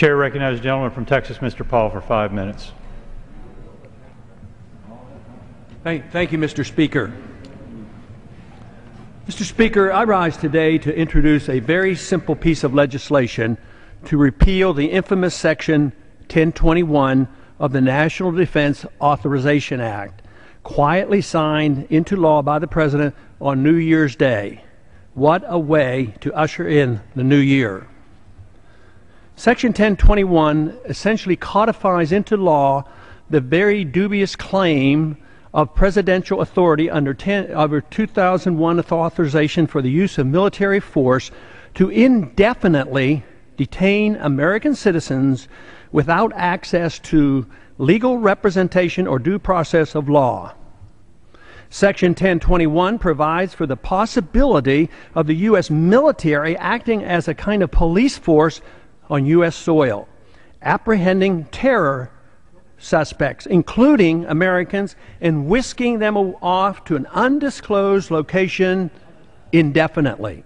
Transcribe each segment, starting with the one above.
Chair recognizes the gentleman from Texas, Mr. Paul, for five minutes. Thank, thank you, Mr. Speaker. Mr. Speaker, I rise today to introduce a very simple piece of legislation to repeal the infamous Section 1021 of the National Defense Authorization Act, quietly signed into law by the President on New Year's Day. What a way to usher in the new year. Section 1021 essentially codifies into law the very dubious claim of presidential authority under, 10, under 2001 authorization for the use of military force to indefinitely detain American citizens without access to legal representation or due process of law. Section 1021 provides for the possibility of the U.S. military acting as a kind of police force on U.S. soil, apprehending terror suspects, including Americans, and whisking them off to an undisclosed location indefinitely.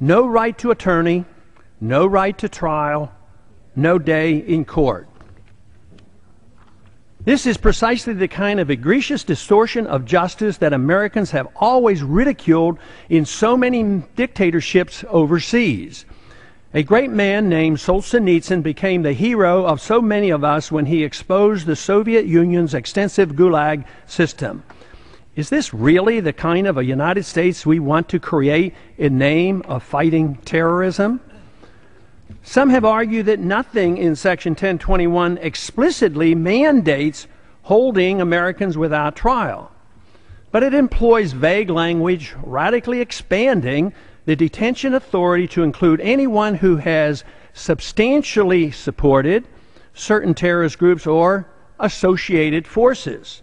No right to attorney, no right to trial, no day in court. This is precisely the kind of egregious distortion of justice that Americans have always ridiculed in so many dictatorships overseas. A great man named Solzhenitsyn became the hero of so many of us when he exposed the Soviet Union's extensive Gulag system. Is this really the kind of a United States we want to create in name of fighting terrorism? Some have argued that nothing in Section 1021 explicitly mandates holding Americans without trial, but it employs vague language, radically expanding the detention authority to include anyone who has substantially supported certain terrorist groups or associated forces.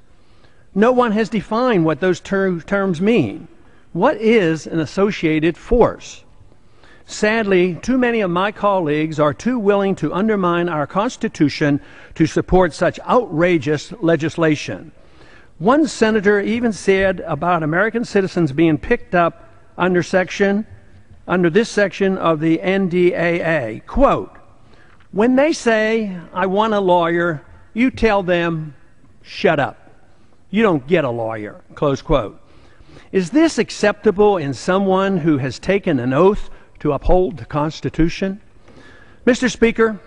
No one has defined what those ter- terms mean. What is an associated force? Sadly, too many of my colleagues are too willing to undermine our Constitution to support such outrageous legislation. One senator even said about American citizens being picked up under Section under this section of the NDAA. Quote, when they say, I want a lawyer, you tell them, shut up. You don't get a lawyer. Close quote. Is this acceptable in someone who has taken an oath to uphold the Constitution? Mr. Speaker,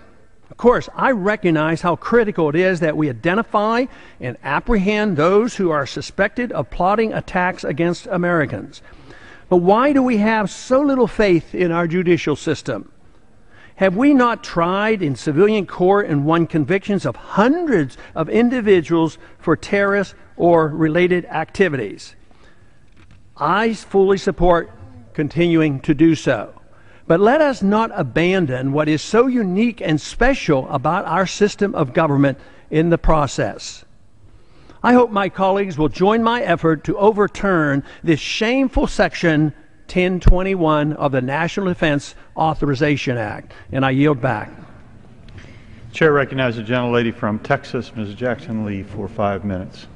of course, I recognize how critical it is that we identify and apprehend those who are suspected of plotting attacks against Americans. But why do we have so little faith in our judicial system? Have we not tried in civilian court and won convictions of hundreds of individuals for terrorist or related activities? I fully support continuing to do so. But let us not abandon what is so unique and special about our system of government in the process. I hope my colleagues will join my effort to overturn this shameful section 1021 of the National Defense Authorization Act. And I yield back. Chair recognizes the gentlelady from Texas, Ms. Jackson Lee, for five minutes.